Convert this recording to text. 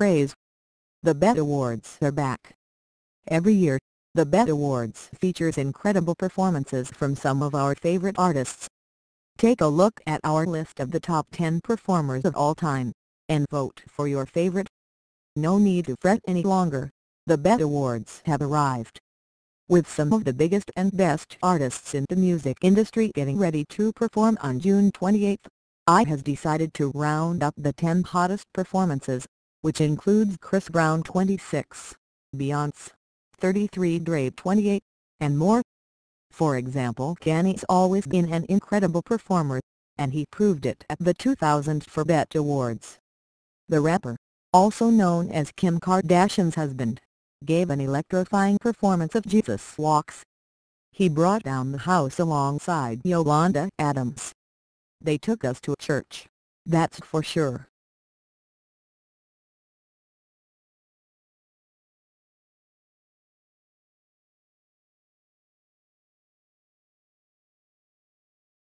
praise. The BET Awards are back. Every year, the BET Awards features incredible performances from some of our favorite artists. Take a look at our list of the top 10 performers of all time, and vote for your favorite. No need to fret any longer, the BET Awards have arrived. With some of the biggest and best artists in the music industry getting ready to perform on June 28, I has decided to round up the 10 hottest performances, which includes Chris Brown 26, Beyonce 33 Dre 28, and more. For example Kanye's always been an incredible performer, and he proved it at the 2004 BET Awards. The rapper, also known as Kim Kardashian's husband, gave an electrifying performance of Jesus Walks. He brought down the house alongside Yolanda Adams. They took us to church, that's for sure.